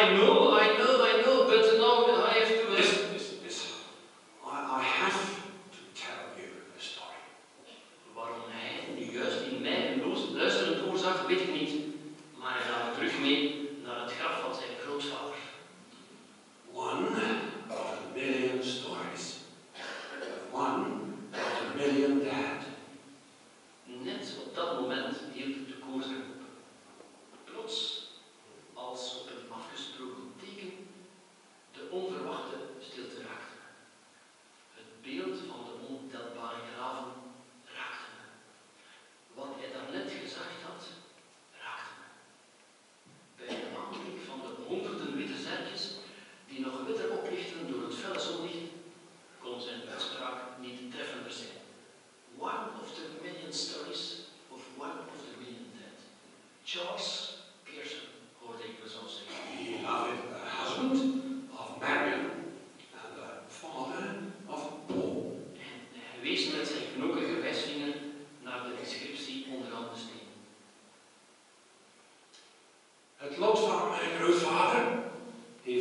I know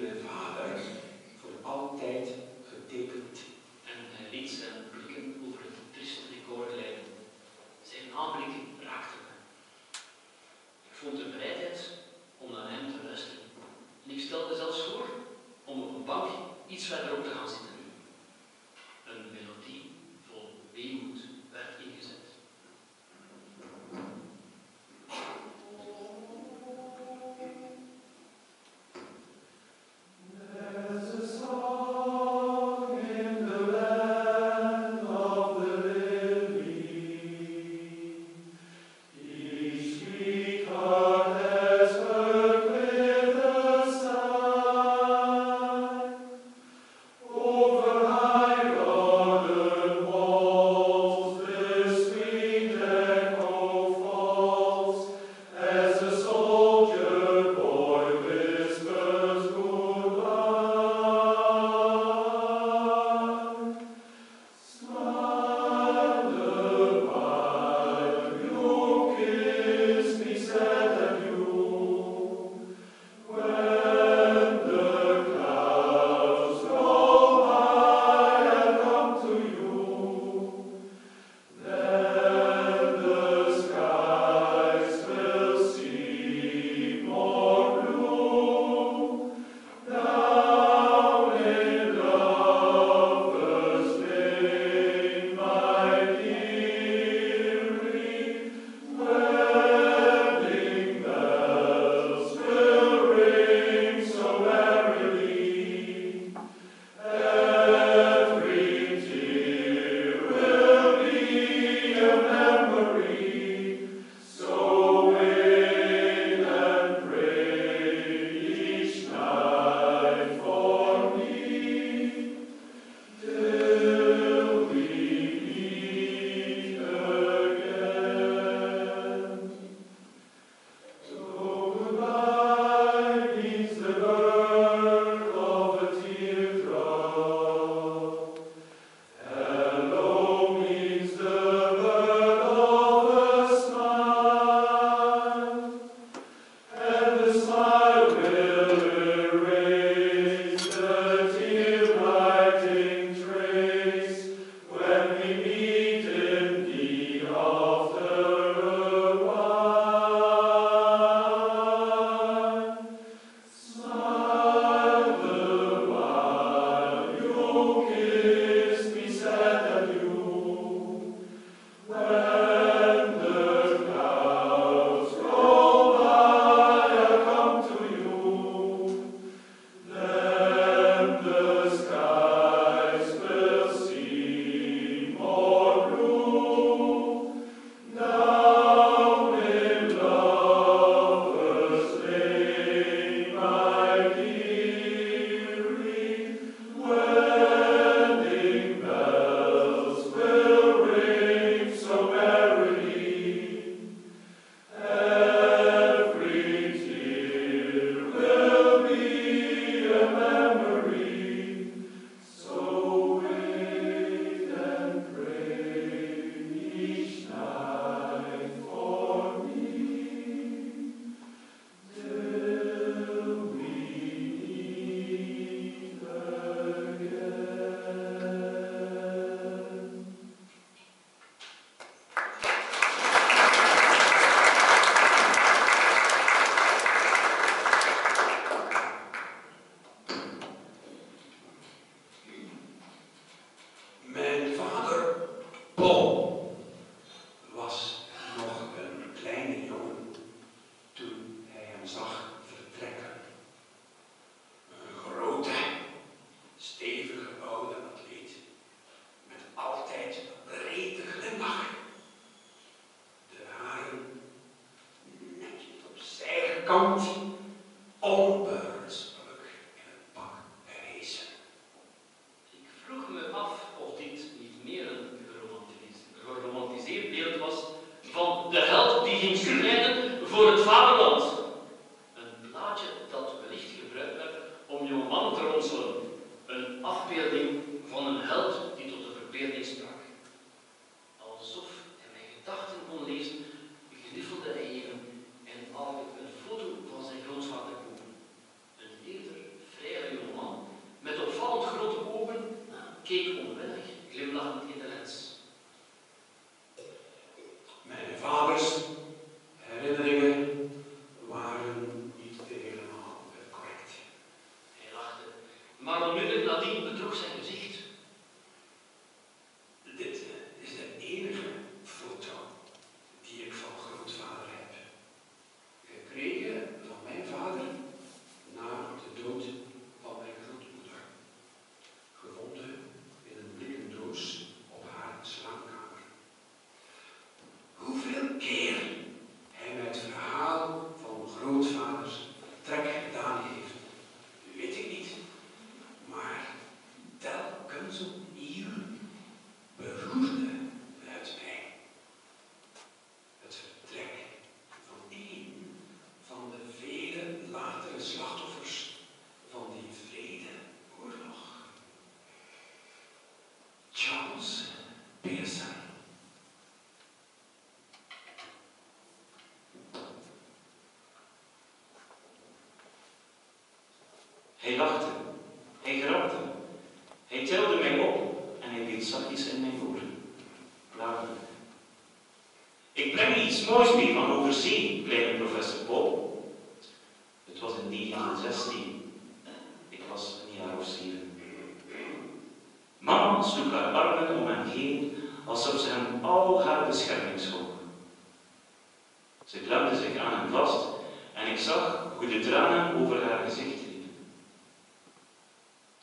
lieve vader voor altijd getekend. En hij liet zijn mannen te ronselen. Een afbeelding van een held die tot de verbeelding sprak. Alsof hij mijn gedachten kon lezen, gniffelde hij even en haalde een foto van zijn grootvader boven. Een eerder vrije jongeman met opvallend grote ogen keek onwennig, glimlachend Maar onmiddellijk nadien bedroeg zijn gezicht. Dit eh, is de enige foto die ik van grootvader heb. Gekregen van mijn vader na de dood van mijn grootmoeder. Gevonden in een blikken doos op haar slaapkamer. Hoeveel keer hij mij het verhaal van grootvaders trek gedaan heeft, weet ik niet. Maar telkens opnieuw beroerde uit mij. Het vertrek van een van de vele latere slachtoffers van die vredeoorlog. Charles Pearson. Hij lachte, hij grapte, hij tilde mij op en hij beet zachtjes in mijn oor. Later. Ik breng iets moois mee van overzee, kleine professor Paul. Het was in 1916. Ik was een jaar of zeven. Mama sloeg haar armen om hem heen, alsof ze hem al haar bescherming schonk. Ze klemde zich aan hem vast en ik zag hoe de tranen over haar gezicht liepen.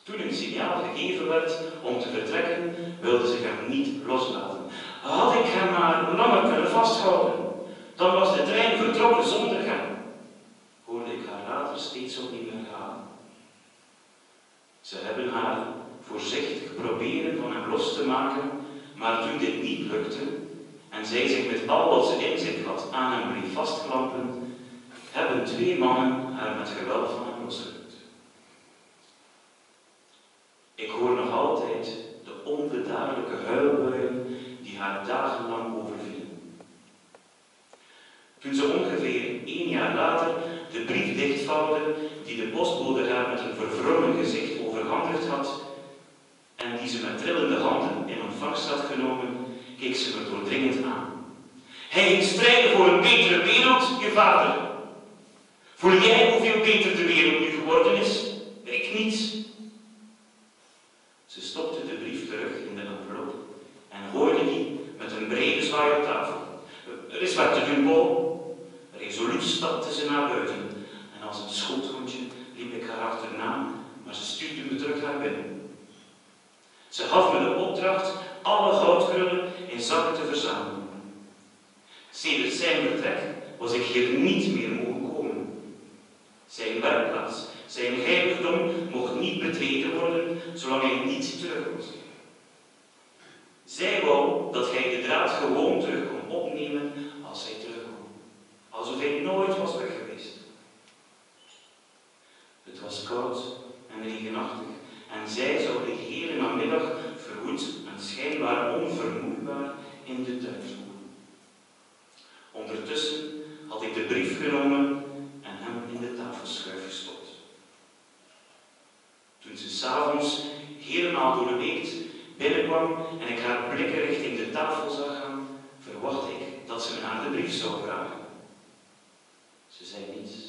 Toen een signaal gegeven werd om te vertrekken, wilde ze hem niet loslaten. Had ik hem maar langer kunnen vasthouden, dan was de trein vertrokken zonder hem, hoorde ik haar later steeds opnieuw herhalen. Ze hebben haar voorzichtig proberen van hem los te maken, maar toen dit niet lukte en zij zich met al wat ze in zich had aan hem bleef vastklampen, hebben twee mannen haar met geweld van hem. De onbedaarlijke huilbuien die haar dagenlang overvielen. Toen ze ongeveer één jaar later de brief dichtvouwde die de postbode haar met een verwrongen gezicht overhandigd had en die ze met trillende handen in ontvangst had genomen, keek ze me doordringend aan. Hij ging strijden voor een betere wereld, je vader. Voel jij hoeveel beter de wereld nu geworden is? Ik niet. Ze stopte de brief terug in de envelop en gooide die met een brede zwaai op tafel. Er is wat te doen, Paul. Resoluut stapte ze naar buiten en als een schoothondje liep ik haar achterna, maar ze stuurde me terug naar binnen. Ze gaf me de opdracht alle goudkrullen in zakken te verzamelen. Sedert zijn was ik hier niet meer mogen komen. Zijn werkplaats, zijn heiligdom mocht niet betreden worden zolang hij niet terug was. Zij wou dat hij de draad gewoon terug kon opnemen als hij terugkwam, alsof hij nooit was weg geweest. Het was koud en regenachtig en zij zou de hele namiddag verhoed en schijnbaar onvermoeibaar in de tuin. Ondertussen had ik de brief genomen en hem in de tafelschuif gestopt. Toen ze s'avonds helemaal doorweekt binnenkwam en ik haar blikken richting de tafel zag gaan, verwachtte ik dat ze me naar de brief zou vragen. Ze zei niet.